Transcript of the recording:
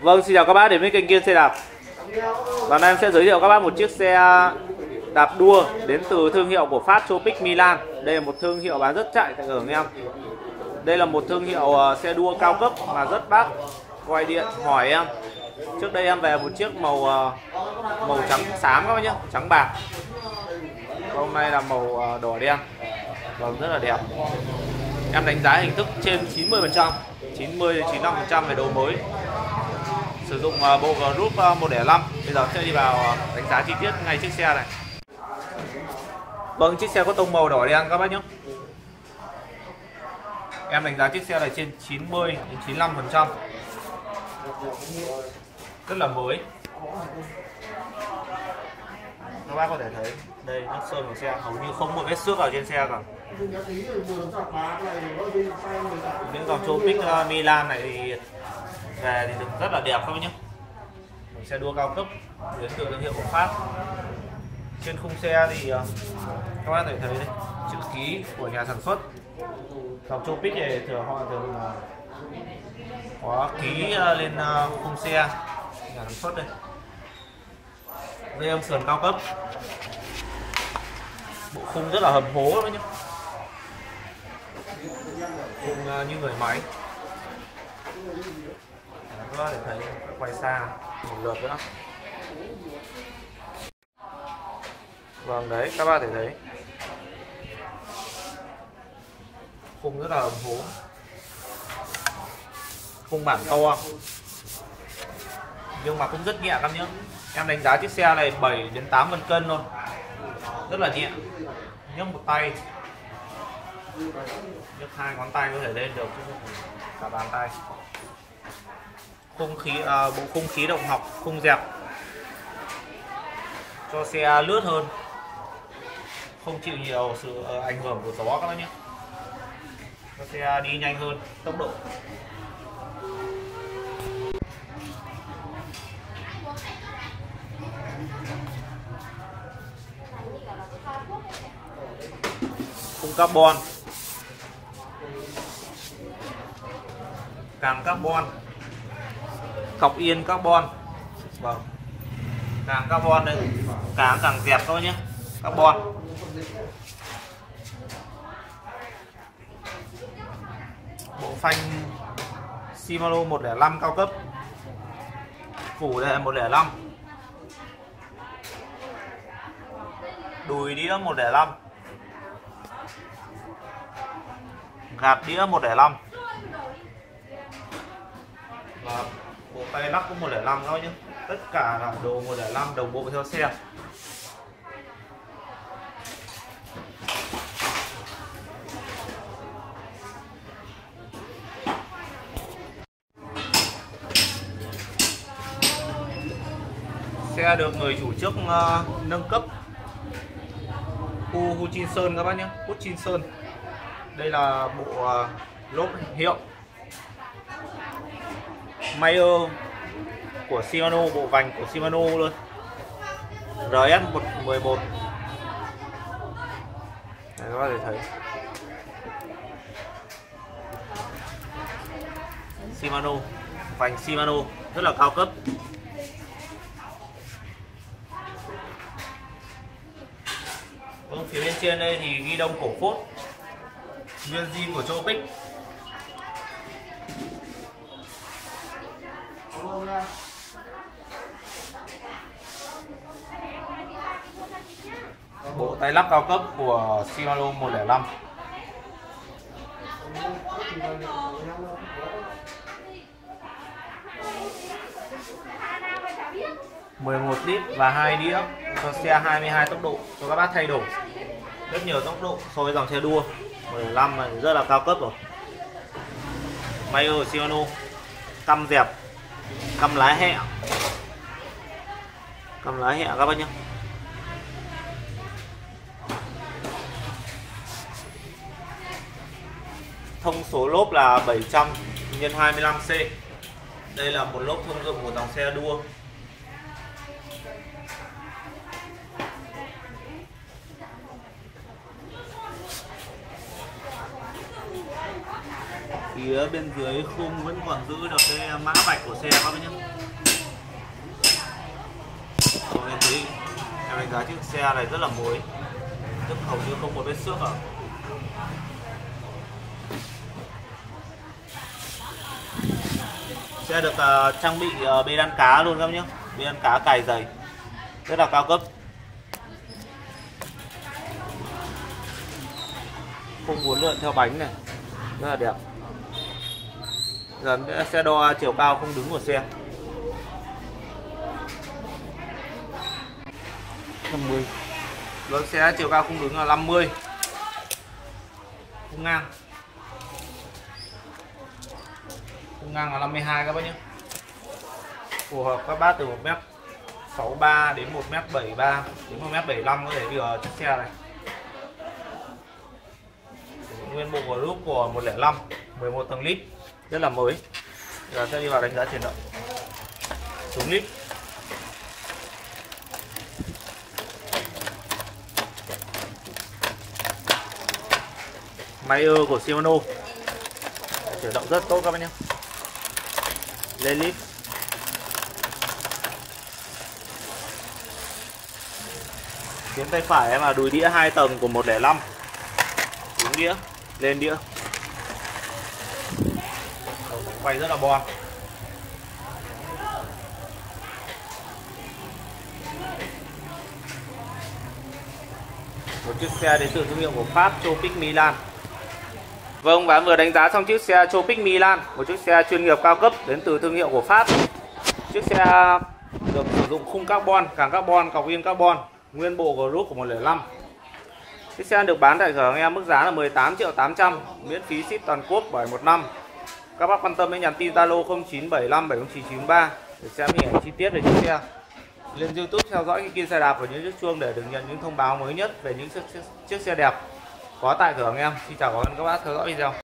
Vâng, xin chào các bác đến với kênh Kiên xe đạp. Và nay em sẽ giới thiệu các bác một chiếc xe đạp đua đến từ thương hiệu của Phát Tropic Milan. Đây là một thương hiệu bán rất chạy tại cửa em. Đây là một thương hiệu ờ, xe đua cao cấp mà rất bác quay điện hỏi em. Trước đây em về một chiếc màu ờ, màu trắng xám các bác nhé, trắng bạc. Hôm nay là màu ờ, đỏ đen. Vâng, rất là đẹp. Em đánh giá hình thức trên 90%, 90-95% về đồ mới sử dụng à, bộ group à, 105 bây giờ sẽ đi vào à, đánh giá chi tiết ngay chiếc xe này. Vâng chiếc xe có tông màu đỏ đen các bác nhé. Em đánh giá chiếc xe này trên 90 đến 95 phần trăm. Rất là mới. Các bác có thể thấy đây nước sơn của xe hầu như không một vết xước ở trên xe cả. Những dòng Tropic uh, Milan này thì về thì rất là đẹp các bác nhé xe đua cao cấp đến từ thương hiệu của Pháp. Trên khung xe thì ờ, các bác thể thấy đây, chữ ký của nhà sản xuất. Dòng Tropic này thường họ thường ờ, có ký ờ, lên khung xe nhà sản xuất đây. Dây âm sườn cao cấp. Bộ khung rất là hầm hố các bác nhé khung như người máy nữa để thể thấy quay xa. Một lượt nữa. Vâng đấy, các bạn thể thấy. Khung rất là ấm hố. Khung bản to. Nhưng mà cũng rất nhẹ các nhá. Em đánh giá chiếc xe này 7 đến 8 phần cân thôi rất là nhẹ. Nhấc một tay. Nhấc hai ngón tay có thể lên được. Chứ cả bàn tay khung khí à, bộ khung khí động học khung dẹp. Cho xe lướt hơn. Không chịu nhiều sự ờ, ảnh hưởng của gió các bác nhé. Cho xe đi nhanh hơn tốc độ. Khung carbon. Càng carbon cọc yên carbon. Vâng. Càng carbon đây, càng càng dẹp thôi nhé. Carbon. Bộ phanh Shimano 105 cao cấp. Phủ đây là 105 đùi đĩa 105 gạt đĩa 105 Vâng bộ tay lắc cũng 105 thôi nhé tất cả là đồ 105 đồng bộ theo xe. Xe được người chủ trước uh, nâng cấp. Khu Hu Chin Sơn các bác nhé Hu Chin Sơn đây là bộ uh, lốp hiệu. Mayer của Shimano bộ vành của Shimano luôn. RS 111 Đấy, các bạn có thể thấy. Shimano vành Shimano rất là cao cấp. Vâng, phía bên trên đây thì ghi đông cổ phốt nguyên zin của Tropic bộ tay lắc cao cấp của Shimano 105 11 lít và 2 đĩa cho xe 22 tốc độ cho các bác thay đổi. Rất nhiều tốc độ so với dòng xe đua. 15 này rất là cao cấp rồi. Mayer Shimano căm dẹp cầm lá hẹ cầm lá hẹ các bác nhé thông số lốp là 700 x 25C đây là một lốp thông dụng của dòng xe đua phía bên dưới khung vẫn còn giữ được cái mã vạch của xe các bác nhé Còn em thấy em đánh giá chiếc xe này rất là mới. Tức hầu như không một vết xước ở xe được uh, trang bị uh, bê đan cá luôn các bác nhé bê đan cá cài dày rất là cao cấp. Không muốn lượn theo bánh này. Rất là đẹp giờ xe đo chiều cao không đứng của xe. 50 Vâng xe chiều cao không đứng là 50 Không ngang. Không ngang là 52 các bác nhé. Phù hợp các bác từ 1m63 đến 1m73 đến 1m75 có thể vừa chiếc xe này. Nguyên bộ của group của 105 11 tầng lít rất là mới. Giờ sẽ đi vào đánh giá chuyển động. Xuống lít máy ơ của Shimano chuyển động rất tốt các bạn nhé. Lên lít tiến tay phải em là đùi đĩa hai tầng của 105 xuống đĩa. Lên đĩa quay rất là bon. Một chiếc xe đến từ thương hiệu của Pháp Tropic Milan. Vâng và vừa đánh giá xong chiếc xe Tropic Milan Một chiếc xe chuyên nghiệp cao cấp đến từ thương hiệu của Pháp. Chiếc xe được sử dụng khung carbon, càng carbon, cọc yên carbon Nguyên bộ group của 105 Chiếc xe được bán tại cửa hàng em mức giá là 18 triệu 800 Miễn phí ship toàn quốc bởi một năm. Các bác quan tâm hãy nhắn tin Zalo 0975 70993 Để xem hình ảnh chi tiết về chiếc xe Lên Youtube theo dõi cái kia xe đạp và những chiếc chuông để được nhận những thông báo mới nhất về những chiếc, chiếc, chiếc xe đẹp có tại cửa anh em. Xin chào các bác theo dõi video.